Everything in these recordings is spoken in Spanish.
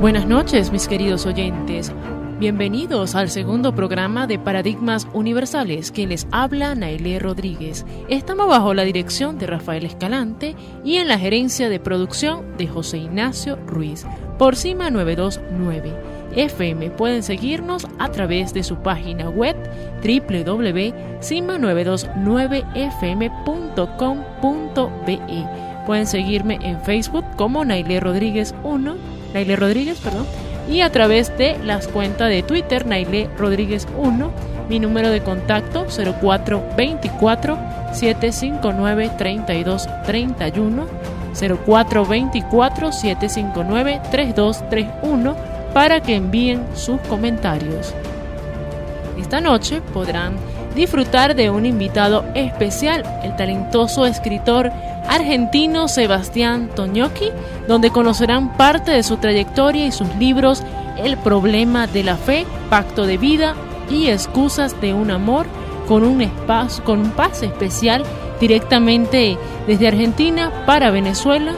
Buenas noches, mis queridos oyentes. Bienvenidos al segundo programa de Paradigmas Universales que les habla Nailé Rodríguez. Estamos bajo la dirección de Rafael Escalante y en la gerencia de producción de José Ignacio Ruiz por CIMA 929 FM. Pueden seguirnos a través de su página web www.cima929fm.com.be. Pueden seguirme en Facebook como Nailé Rodríguez 1, Nailé Rodríguez, perdón, y a través de las cuentas de Twitter Nailé Rodríguez 1, mi número de contacto 0424 759 3231 0424 759 3231 para que envíen sus comentarios. Esta noche podrán disfrutar de un invitado especial, el talentoso escritor argentino Sebastián Toñocchi, donde conocerán parte de su trayectoria y sus libros El problema de la fe, Pacto de vida y Excusas de un amor, con un, espacio, con un pase especial directamente desde Argentina para Venezuela.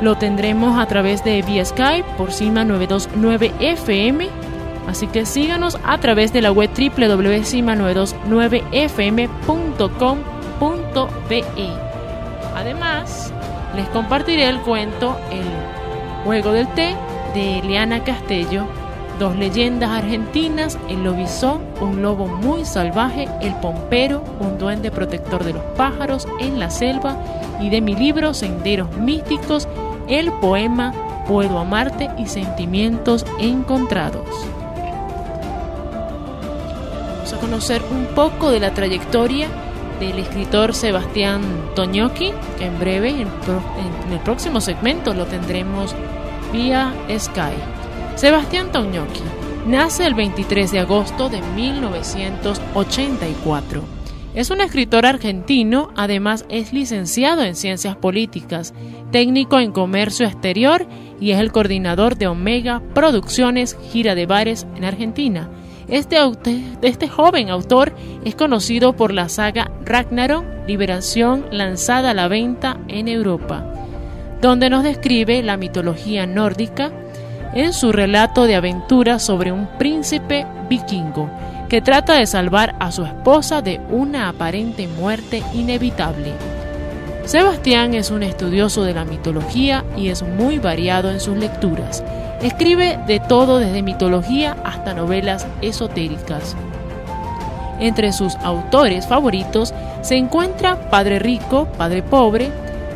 Lo tendremos a través de vía Skype por CIMA 929 FM. Así que síganos a través de la web www.cima929fm.com.be. Además, les compartiré el cuento El juego del té de Eliana Castello, dos leyendas argentinas, el lobizón, un lobo muy salvaje, el pompero, un duende protector de los pájaros en la selva, y de mi libro Senderos Místicos, el poema Puedo amarte y sentimientos encontrados. Vamos a conocer un poco de la trayectoria del escritor Sebastián que en breve, en, el próximo segmento, lo tendremos vía Sky. Sebastián Toñocchi nace el 23 de agosto de 1984. Es un escritor argentino, además es licenciado en Ciencias Políticas, técnico en Comercio Exterior y es el coordinador de Omega Producciones Gira de Bares en Argentina este, este joven autor es conocido por la saga Ragnarok, Liberación lanzada a la venta en Europa, donde nos describe la mitología nórdica en su relato de aventura sobre un príncipe vikingo que trata de salvar a su esposa de una aparente muerte inevitable. Sebastián es un estudioso de la mitología y es muy variado en sus lecturas. Escribe de todo desde mitología hasta novelas esotéricas. Entre sus autores favoritos se encuentra Padre Rico, Padre Pobre,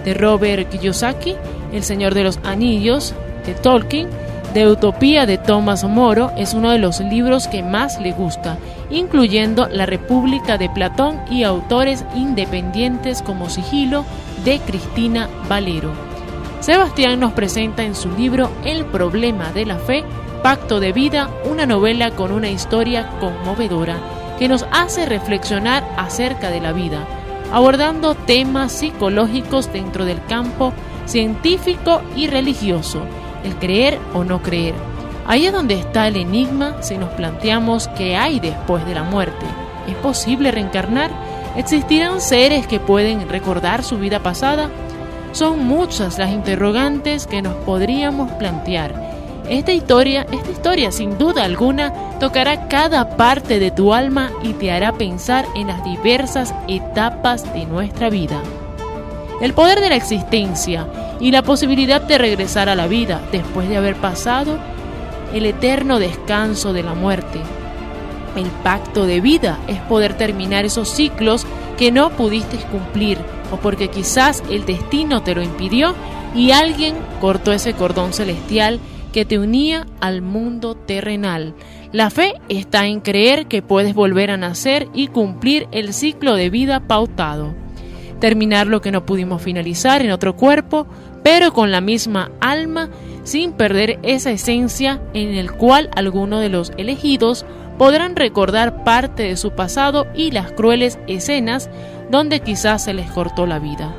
de Robert Kiyosaki, El Señor de los Anillos, de Tolkien, de Utopía de Thomas Moro es uno de los libros que más le gusta, incluyendo La República de Platón y autores independientes como Sigilo de Cristina Valero. Sebastián nos presenta en su libro El problema de la fe, Pacto de Vida, una novela con una historia conmovedora que nos hace reflexionar acerca de la vida, abordando temas psicológicos dentro del campo científico y religioso, el creer o no creer. Ahí es donde está el enigma si nos planteamos qué hay después de la muerte. ¿Es posible reencarnar? ¿Existirán seres que pueden recordar su vida pasada? Son muchas las interrogantes que nos podríamos plantear. Esta historia, esta historia sin duda alguna tocará cada parte de tu alma y te hará pensar en las diversas etapas de nuestra vida. El poder de la existencia y la posibilidad de regresar a la vida después de haber pasado el eterno descanso de la muerte. El pacto de vida es poder terminar esos ciclos que no pudiste cumplir o porque quizás el destino te lo impidió y alguien cortó ese cordón celestial que te unía al mundo terrenal. La fe está en creer que puedes volver a nacer y cumplir el ciclo de vida pautado. Terminar lo que no pudimos finalizar en otro cuerpo, pero con la misma alma, sin perder esa esencia en el cual alguno de los elegidos podrán recordar parte de su pasado y las crueles escenas donde quizás se les cortó la vida.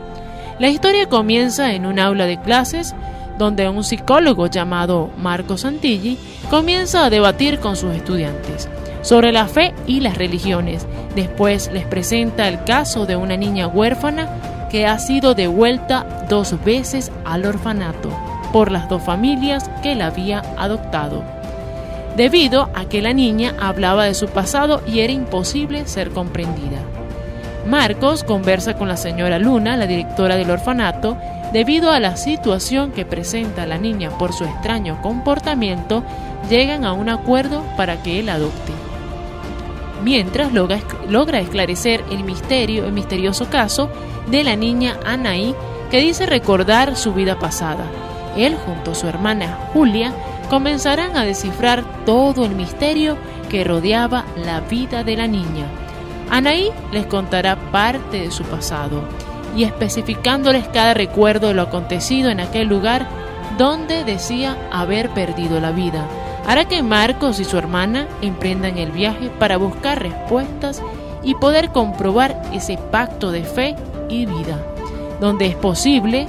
La historia comienza en un aula de clases donde un psicólogo llamado Marco Santilli comienza a debatir con sus estudiantes sobre la fe y las religiones. Después les presenta el caso de una niña huérfana que ha sido devuelta dos veces al orfanato. por las dos familias que la había adoptado, debido a que la niña hablaba de su pasado y era imposible ser comprendida. Marcos conversa con la señora Luna, la directora del orfanato, debido a la situación que presenta la niña por su extraño comportamiento, llegan a un acuerdo para que él adopte. Mientras logra, logra esclarecer el misterio, el misterioso caso de la niña Anaí, que dice recordar su vida pasada. Él junto a su hermana Julia comenzarán a descifrar todo el misterio que rodeaba la vida de la niña. Anaí les contará parte de su pasado y especificándoles cada recuerdo de lo acontecido en aquel lugar donde decía haber perdido la vida, hará que Marcos y su hermana emprendan el viaje para buscar respuestas y poder comprobar ese pacto de fe y vida, donde es posible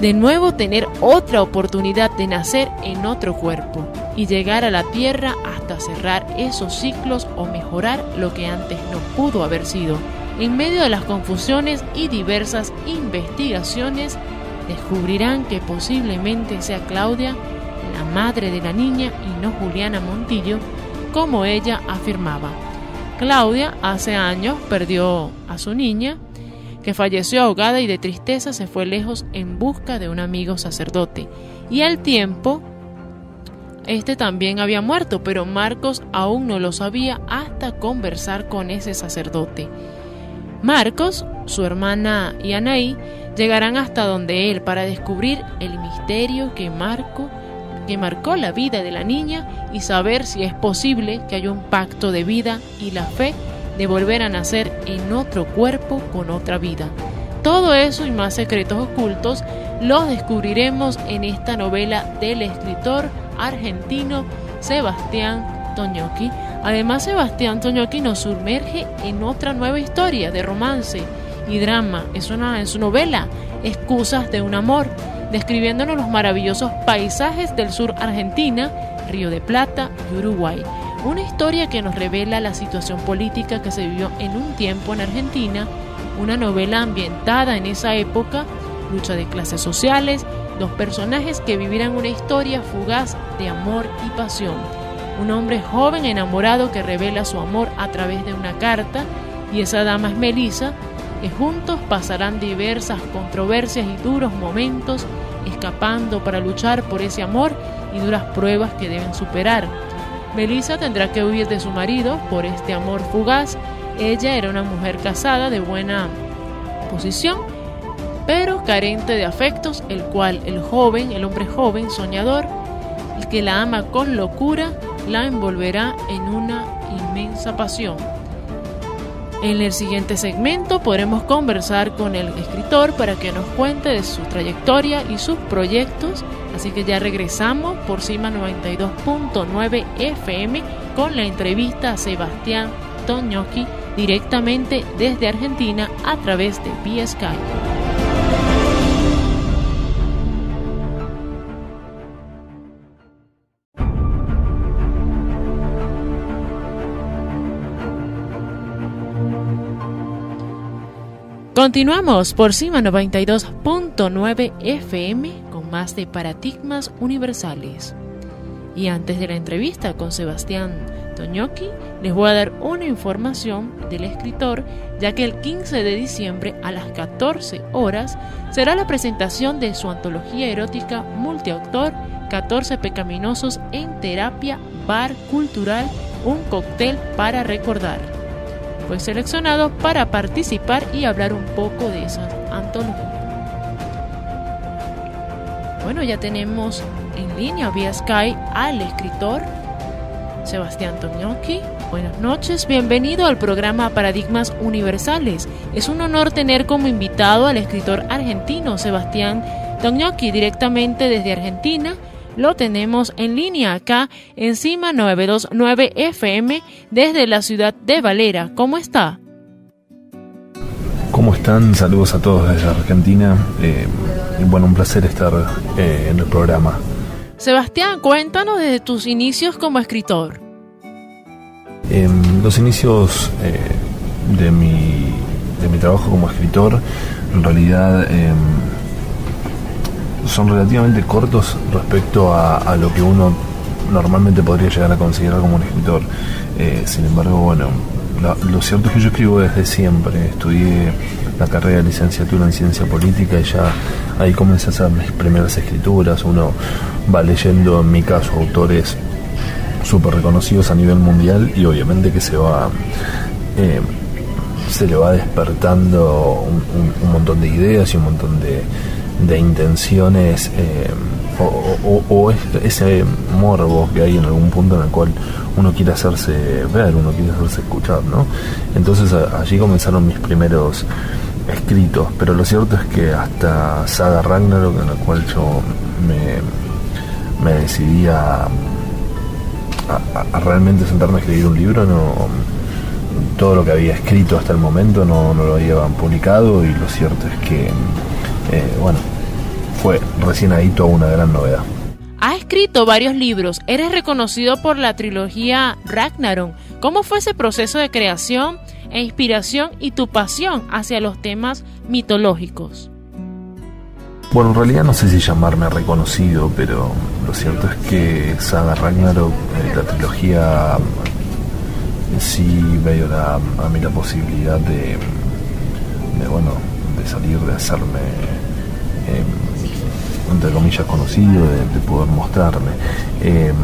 de nuevo tener otra oportunidad de nacer en otro cuerpo y llegar a la tierra hasta cerrar esos ciclos o mejorar lo que antes no pudo haber sido. En medio de las confusiones y diversas investigaciones, descubrirán que posiblemente sea Claudia la madre de la niña y no Juliana Montillo, como ella afirmaba. Claudia hace años perdió a su niña que falleció ahogada y de tristeza se fue lejos en busca de un amigo sacerdote. Y al tiempo, este también había muerto, pero Marcos aún no lo sabía hasta conversar con ese sacerdote. Marcos, su hermana y Anaí llegarán hasta donde él para descubrir el misterio que que marcó la vida de la niña y saber si es posible que haya un pacto de vida y la fe de volver a nacer en otro cuerpo con otra vida. Todo eso y más secretos ocultos los descubriremos en esta novela del escritor argentino Sebastián Toñoqui. Además, Sebastián Toñoqui nos sumerge en otra nueva historia de romance y drama. Es una en su novela Excusas de un amor, describiéndonos los maravillosos paisajes del sur Argentina, Río de Plata y Uruguay. Una historia que nos revela la situación política que se vivió en un tiempo en Argentina, una novela ambientada en esa época, lucha de clases sociales, dos personajes que vivirán una historia fugaz de amor y pasión. Un hombre joven enamorado que revela su amor a través de una carta y esa dama es Melissa, que juntos pasarán diversas controversias y duros momentos escapando para luchar por ese amor y duras pruebas que deben superar. Melissa tendrá que huir de su marido por este amor fugaz. Ella era una mujer casada de buena posición, pero carente de afectos, el cual el joven, el hombre joven, soñador, el que la ama con locura, la envolverá en una inmensa pasión. En el siguiente segmento podremos conversar con el escritor para que nos cuente de su trayectoria y sus proyectos. Así que ya regresamos por Cima 92.9 FM con la entrevista a Sebastián Toñoki directamente desde Argentina a través de B-Sky. Continuamos por Cima 92.9 FM con más de paradigmas universales. Y antes de la entrevista con Sebastián Toñoki, les voy a dar una información del escritor, ya que el 15 de diciembre a las 14 horas será la presentación de su antología erótica multiautor 14 pecaminosos en terapia bar cultural, un cóctel para recordar fue seleccionado para participar y hablar un poco de esa antología. Bueno, ya tenemos en línea vía Sky al escritor Sebastián Toñocchi. Buenas noches, bienvenido al programa Paradigmas Universales. Es un honor tener como invitado al escritor argentino Sebastián Toñocchi directamente desde Argentina lo tenemos en línea acá encima 929 FM desde la ciudad de Valera. ¿Cómo está? ¿Cómo están? Saludos a todos desde Argentina. Eh, bueno, un placer estar eh, en el programa. Sebastián, cuéntanos desde tus inicios como escritor. En los inicios eh, de, mi, de mi trabajo como escritor, en realidad em, son relativamente cortos respecto a, lo que uno normalmente podría llegar a considerar como un escritor. Eh, sin embargo, bueno, lo cierto es que yo escribo desde siempre. Estudié la carrera de licenciatura en ciencia política y ya ahí comencé a hacer mis primeras escrituras. Uno va leyendo, en mi caso, autores súper reconocidos a nivel mundial y obviamente que se va eh, se le va despertando un, montón de ideas y un montón de, intenciones eh, o, ese morbo que hay en algún punto en el cual uno quiere hacerse ver, uno quiere hacerse escuchar, ¿no? Entonces allí comenzaron mis primeros escritos, pero lo cierto es que hasta Saga Ragnarok, en la cual yo me, me decidí a, realmente sentarme a escribir un libro, no todo lo que había escrito hasta el momento no, lo habían publicado y lo cierto es que, eh, bueno, fue recién ahí toda una gran novedad. Ha escrito varios libros, eres reconocido por la trilogía Ragnarok. ¿Cómo fue ese proceso de creación e inspiración y tu pasión hacia los temas mitológicos? Bueno, en realidad no sé si llamarme reconocido, pero lo cierto es que Saga Ragnarok, eh, la trilogía sí me da a mí la posibilidad de, bueno, de salir, de hacerme, em, entre comillas, conocido, de, poder mostrarme. Em,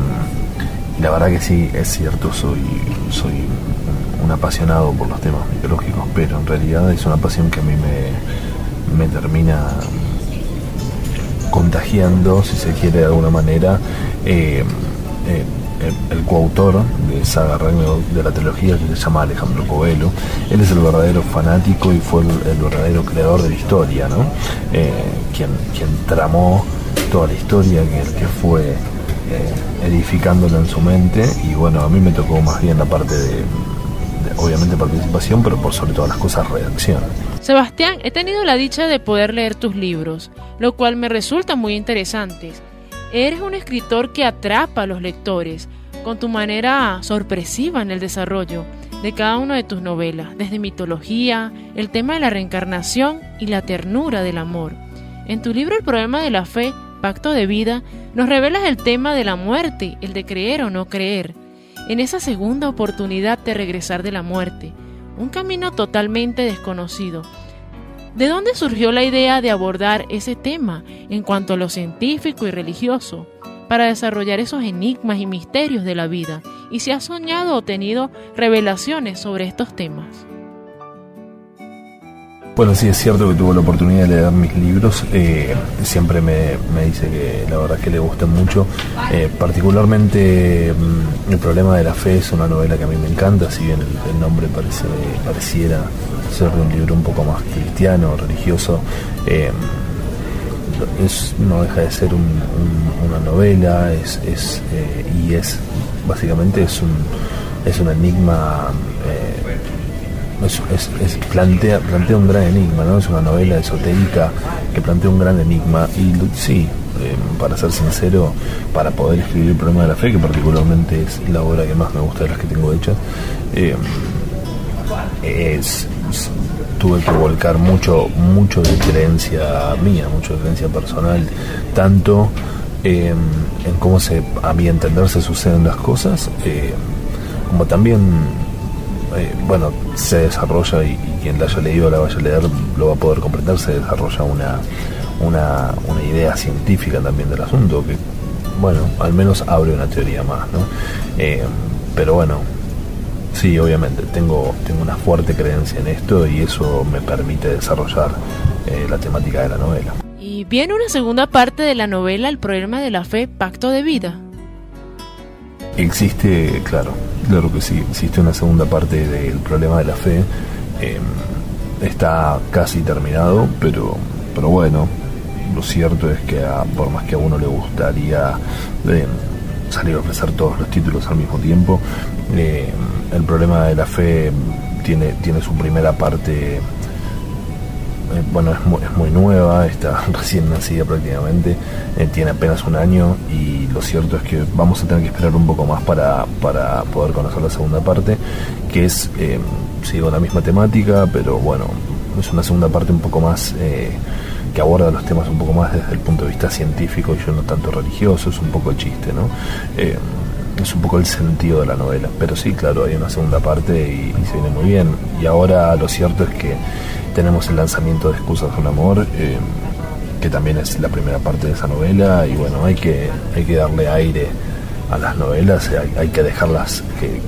la verdad que sí, es cierto, soy, soy un apasionado por los temas mitológicos, pero en realidad es una pasión que a mí me, me termina contagiando, si se quiere de alguna manera. Eh, eh, el, coautor de Saga Ragnarok de la trilogía que se llama Alejandro Coelho. Él es el verdadero fanático y fue el, verdadero creador de la historia, ¿no? Eh, quien, quien tramó toda la historia, que, que fue eh, edificándola en su mente y bueno, a mí me tocó más bien la parte de, obviamente participación, pero por sobre todas las cosas redacción. Sebastián, he tenido la dicha de poder leer tus libros, lo cual me resulta muy interesante Eres un escritor que atrapa a los lectores con tu manera sorpresiva en el desarrollo de cada una de tus novelas, desde mitología, el tema de la reencarnación y la ternura del amor. En tu libro El problema de la fe, Pacto de Vida, nos revelas el tema de la muerte, el de creer o no creer, en esa segunda oportunidad de regresar de la muerte, un camino totalmente desconocido, ¿De dónde surgió la idea de abordar ese tema en cuanto a lo científico y religioso para desarrollar esos enigmas y misterios de la vida? ¿Y si has soñado o tenido revelaciones sobre estos temas? Bueno, sí, es cierto que tuvo la oportunidad de leer mis libros. Eh, siempre me, dice que la verdad es que le gustan mucho. Eh, particularmente mm, El problema de la fe es una novela que a mí me encanta, si bien el, nombre pareciera ser de un libro un poco más cristiano, religioso. Eh, es, no deja de ser una novela es y es básicamente es un, es un enigma es, plantea, plantea un gran enigma, ¿no? Es una novela esotérica que plantea un gran enigma y sí, eh, para ser sincero, para poder escribir El problema de la fe, que particularmente es la obra que más me gusta de las que tengo hechas, eh, es, tuve que volcar mucho, mucho de creencia mía, mucho de creencia personal, tanto en cómo se, a mi entender se suceden las cosas, eh, como también eh, bueno, se desarrolla y, quien la haya leído la vaya a leer lo va a poder comprender, se desarrolla una, una, una, idea científica también del asunto, que, bueno, al menos abre una teoría más, ¿no? Eh, pero bueno, sí, obviamente, tengo, tengo una fuerte creencia en esto y eso me permite desarrollar eh, la temática de la novela. Y viene una segunda parte de la novela, El problema de la fe, Pacto de Vida. Existe, claro, claro que sí, existe una segunda parte del problema de la fe. Em, está casi terminado, pero, pero bueno, lo cierto es que por más que a uno le gustaría em, salir a ofrecer todos los títulos al mismo tiempo, em, el problema de la fe tiene, tiene su primera parte bueno, es muy, es muy, nueva, está recién nacida prácticamente, eh, tiene apenas un año y lo cierto es que vamos a tener que esperar un poco más para, para poder conocer la segunda parte, que es, eh, sigo la misma temática, pero bueno, es una segunda parte un poco más que aborda los temas un poco más desde el punto de vista científico y yo no tanto religioso, es un poco el chiste, ¿no? Eh, es un poco el sentido de la novela. Pero sí, claro, hay una segunda parte y, se viene muy bien. Y ahora lo cierto es que tenemos el lanzamiento de Excusas de un Amor, eh, que también es la primera parte de esa novela. Y bueno, hay que, hay que darle aire a las novelas, hay, que dejarlas que,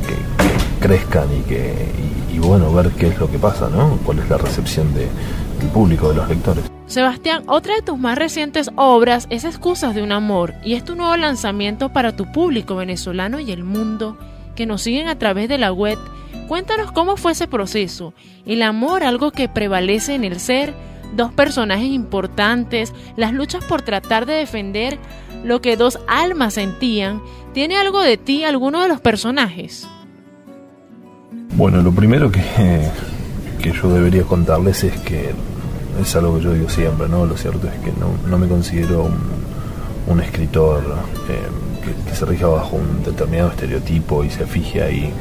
crezcan y que y, bueno, ver qué es lo que pasa, ¿no? Cuál es la recepción de, del público, de los lectores. Sebastián, otra de tus más recientes obras es Excusas de un Amor y es tu nuevo lanzamiento para tu público venezolano y el mundo que nos siguen a través de la web. Cuéntanos cómo fue ese proceso. El amor, algo que prevalece en el ser, dos personajes importantes, las luchas por tratar de defender lo que dos almas sentían. ¿Tiene algo de ti alguno de los personajes? Bueno, lo primero que, que yo debería contarles es que es algo que yo digo siempre, ¿no? Lo cierto es que no, me considero un, escritor eh, que, se rija bajo un determinado estereotipo y se fije ahí.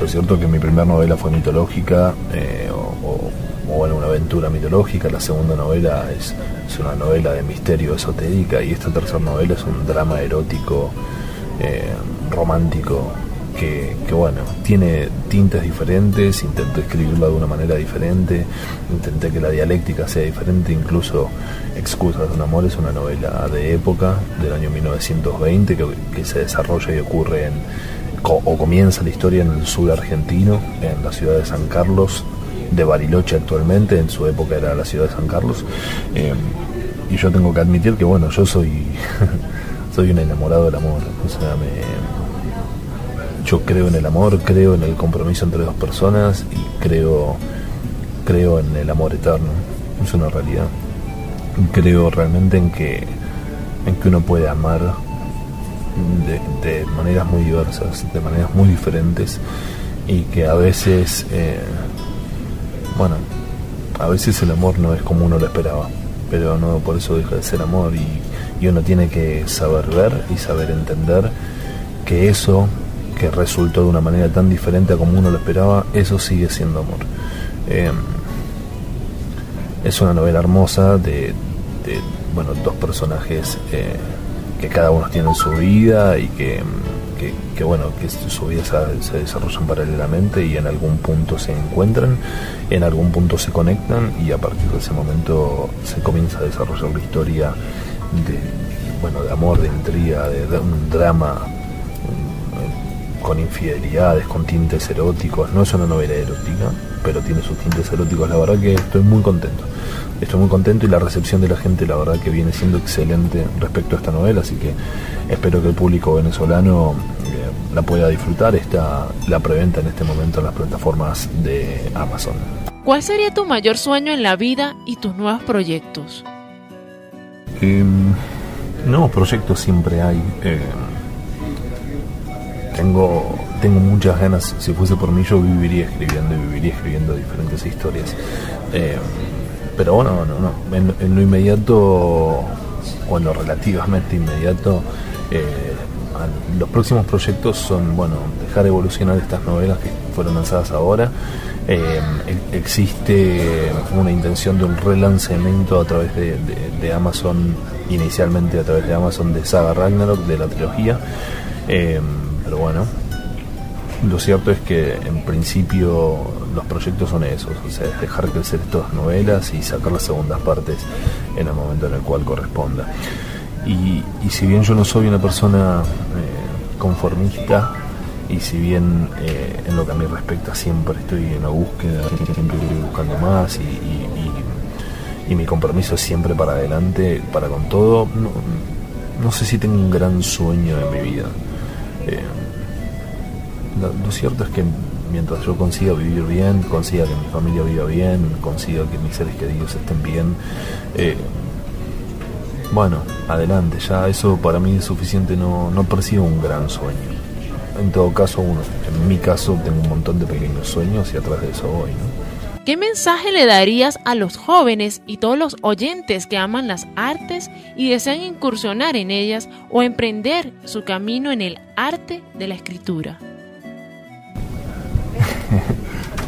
Lo cierto es que mi primera novela fue mitológica, eh, o, bueno, una aventura mitológica, la segunda novela es, una novela de misterio esotérica y esta tercera novela es un drama erótico, eh, romántico, que, bueno, tiene tintes diferentes, intenté escribirlo de una manera diferente, intenté que la dialéctica sea diferente, incluso Excusas de un amor es una novela de época, del año 1920, que, se desarrolla y ocurre en, o comienza la historia en el sur argentino, en la ciudad de San Carlos, de Bariloche actualmente, en su época era la ciudad de San Carlos. Eh, y yo tengo que admitir que bueno, yo soy soy un enamorado del amor, o sea, me, yo creo en el amor, creo en el compromiso entre dos personas y creo, creo en el amor eterno. Es una realidad. Creo realmente en que, en que uno puede amar de, maneras muy diversas, de maneras muy diferentes y que a veces, eh, bueno, a veces el amor no es como uno lo esperaba, pero no por eso deja de ser amor y, uno tiene que saber ver y saber entender que eso que resultó de una manera tan diferente a como uno lo esperaba, eso sigue siendo amor. Em, es una novela hermosa de, bueno, dos personajes eh, que cada uno tiene su vida y que, que, bueno, que su vida se, se, desarrollan paralelamente y en algún punto se encuentran, en algún punto se conectan y a partir de ese momento se comienza a desarrollar la historia de, bueno, de amor, de intriga, de un drama con infidelidades, con tintes eróticos. No es una novela erótica, pero tiene sus tintes eróticos. La verdad que estoy muy contento. Estoy muy contento y la recepción de la gente, la verdad que viene siendo excelente respecto a esta novela. Así que espero que el público venezolano eh, la pueda disfrutar. Está la preventa en este momento en las plataformas de Amazon. ¿Cuál sería tu mayor sueño en la vida y tus nuevos proyectos? Em, nuevos proyectos siempre hay. Eh, tengo, tengo muchas ganas, si fuese por mí yo viviría escribiendo y viviría escribiendo diferentes historias. Eh, pero bueno, no, En, lo inmediato, o en relativamente inmediato, eh, los próximos proyectos son, bueno, dejar evolucionar estas novelas que fueron lanzadas ahora. Eh, existe una intención de un relanzamiento a través de, de, Amazon, inicialmente a través de Amazon de Saga Ragnarok, de la trilogía. Pero bueno, lo cierto es que en principio los proyectos son esos, o sea, es dejar crecer estas novelas y sacar las segundas partes en el momento en el cual corresponda. Y, si bien yo no soy una persona eh, conformista, y si bien eh, en lo que a mí respecta siempre estoy en la búsqueda, siempre estoy buscando más y, mi compromiso es siempre para adelante, para con todo, no, sé si tengo un gran sueño en mi vida. Eh, lo, cierto es que mientras yo consiga vivir bien, consiga que mi familia viva bien, consiga que mis seres queridos estén bien, eh, bueno, adelante, ya eso para mí es suficiente, no, no percibo un gran sueño. En todo caso, uno, en mi caso tengo un montón de pequeños sueños y atrás de eso voy, ¿Qué mensaje le darías a los jóvenes y todos los oyentes que aman las artes y desean incursionar en ellas o emprender su camino en el arte de la escritura?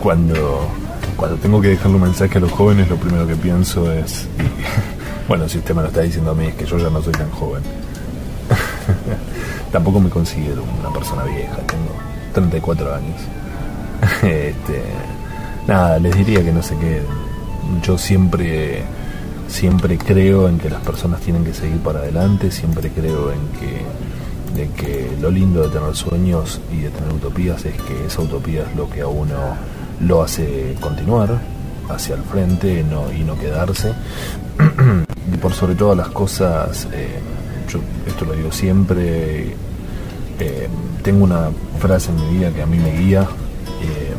Cuando, cuando tengo que dejarle un mensaje a los jóvenes, lo primero que pienso es, Bueno, si usted me lo está diciendo a mí, es que yo ya no soy tan joven. Tampoco me considero una persona vieja, tengo 34 años. este, nada, les diría que no sé qué. Yo siempre, siempre creo en que las personas tienen que seguir para adelante, siempre creo en que, de que lo lindo de tener sueños y de tener utopías es que esa utopía es lo que a uno lo hace continuar hacia el frente y no quedarse. y por sobre todas las cosas, eh, yo esto lo digo siempre, eh, tengo una frase en mi vida que a mí me guía eh,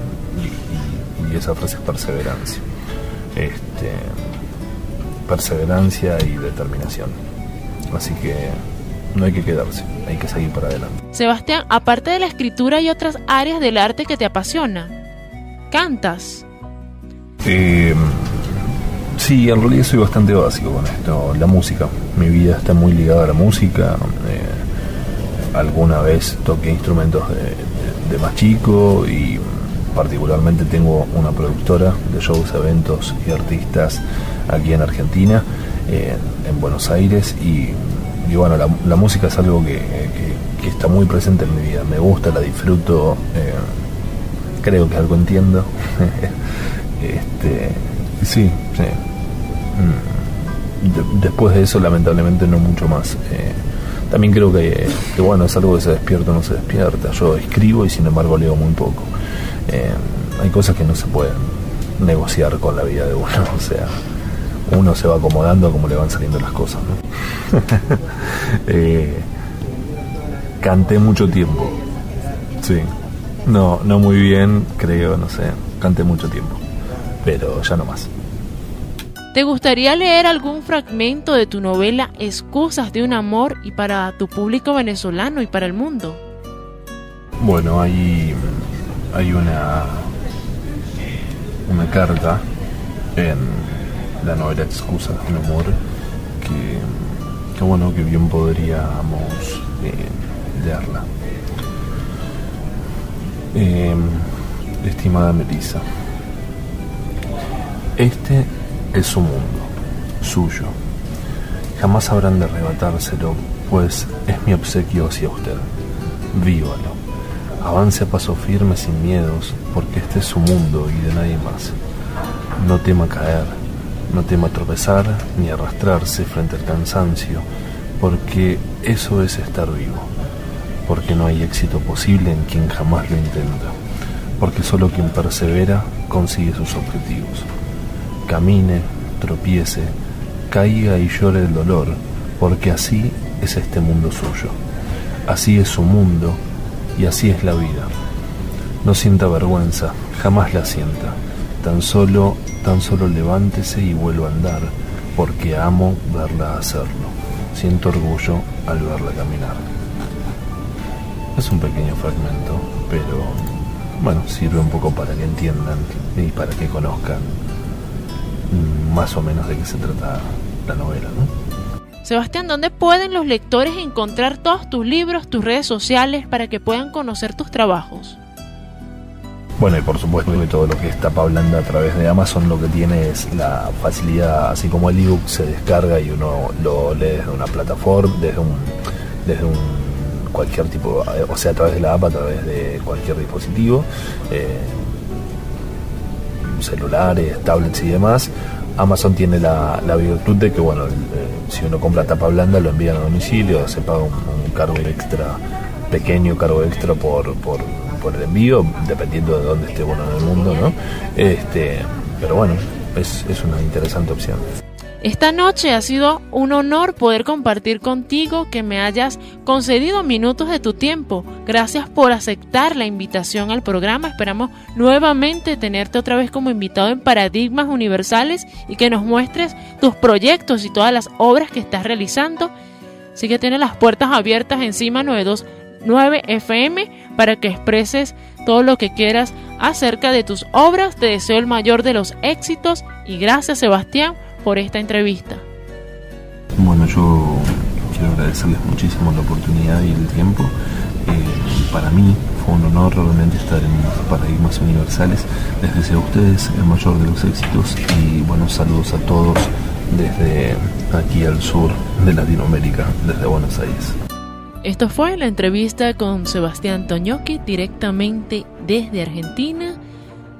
y, esa frase es perseverancia. Este, perseverancia y determinación. Así que no hay que quedarse, hay que seguir para adelante. Sebastián, aparte de la escritura, ¿hay otras áreas del arte que te apasiona? ¿Cantas? Eh, sí, en realidad soy bastante básico con esto, la música. Mi vida está muy ligada a la música. Eh, alguna vez toqué instrumentos de, más chico y particularmente tengo una productora de shows, eventos y artistas aquí en Argentina, eh, en Buenos Aires y, bueno, la, música es algo que, está muy presente en mi vida, me gusta, la disfruto, creo que algo entiendo. este, sí, sí. Mm. después de eso, lamentablemente, no mucho más. Eh, también creo que, bueno, es algo que se despierta o no se despierta. Yo escribo y sin embargo leo muy poco. Eh, hay cosas que no se pueden negociar con la vida de uno, o sea, uno se va acomodando como le van saliendo las cosas. ¿no? Eh, canté mucho tiempo, sí, no, no muy bien, creo, no sé. Canté mucho tiempo. Pero ya no más. ¿Te gustaría leer algún fragmento de tu novela Excusas de un amor y para tu público venezolano y para el mundo? Bueno, hay, hay una, una carta en la novela Excusas de un amor que, bueno, que bien podríamos eh, leerla. Eh, estimada Melissa, este es su mundo, suyo. Jamás habrán de arrebatárselo, pues es mi obsequio hacia usted. Vívalo. Avance a paso firme sin miedos, porque este es su mundo y de nadie más. No tema caer, no tema tropezar ni arrastrarse frente al cansancio, porque eso es estar vivo porque no hay éxito posible en quien jamás lo intenta, porque solo quien persevera consigue sus objetivos. Camine, tropiece, caiga y llore el dolor, porque así es este mundo suyo, así es su mundo y así es la vida. No sienta vergüenza, jamás la sienta, tan solo, tan solo levántese y vuelva a andar, porque amo verla hacerlo. Siento orgullo al verla caminar. Es un pequeño fragmento, pero bueno, sirve un poco para que entiendan y para que conozcan más o menos de qué se trata la novela, ¿no? Sebastián, ¿dónde pueden los lectores encontrar todos tus libros, tus redes sociales para que puedan conocer tus trabajos? Bueno, y por supuesto que todo lo que está hablando a través de Amazon lo que tiene es la facilidad, así como el ebook se descarga y uno lo lee desde una plataforma, desde un, desde un cualquier tipo, o sea, a través de la app, a través de cualquier dispositivo, eh, celulares, tablets y demás. Amazon tiene la, virtud de que, bueno, si uno compra tapa blanda lo envían a domicilio, se paga un, cargo extra, pequeño cargo extra por, por, por, el envío, dependiendo de dónde esté bueno en el mundo, ¿no? Este, pero bueno, es, es una interesante opción. Esta noche ha sido un honor poder compartir contigo que me hayas concedido minutos de tu tiempo. Gracias por aceptar la invitación al programa. Esperamos nuevamente tenerte otra vez como invitado en Paradigmas Universales y que nos muestres tus proyectos y todas las obras que estás realizando. Así que tienes las puertas abiertas encima 929 FM para que expreses todo lo que quieras acerca de tus obras. Te deseo el mayor de los éxitos y gracias Sebastián por esta entrevista. Bueno, yo quiero agradecerles muchísimo la oportunidad y el tiempo. Eh, para mí fue un honor realmente estar en Paradigmas Universales. Les deseo a ustedes el mayor de los éxitos y buenos saludos a todos desde aquí al sur de Latinoamérica, desde Buenos Aires. Esto fue la entrevista con Sebastián Toñoque directamente desde Argentina.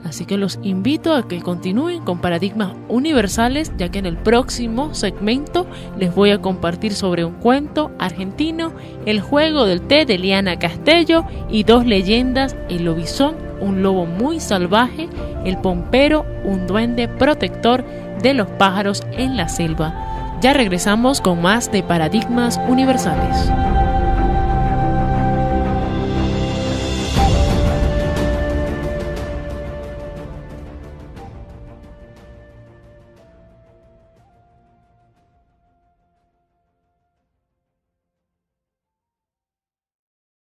Así que los invito a que continúen con paradigmas universales, ya que en el próximo segmento les voy a compartir sobre un cuento argentino, el juego del té de Liana Castello y dos leyendas, el lobizón, un lobo muy salvaje, el pompero, un duende protector de los pájaros en la selva. Ya regresamos con más de paradigmas universales.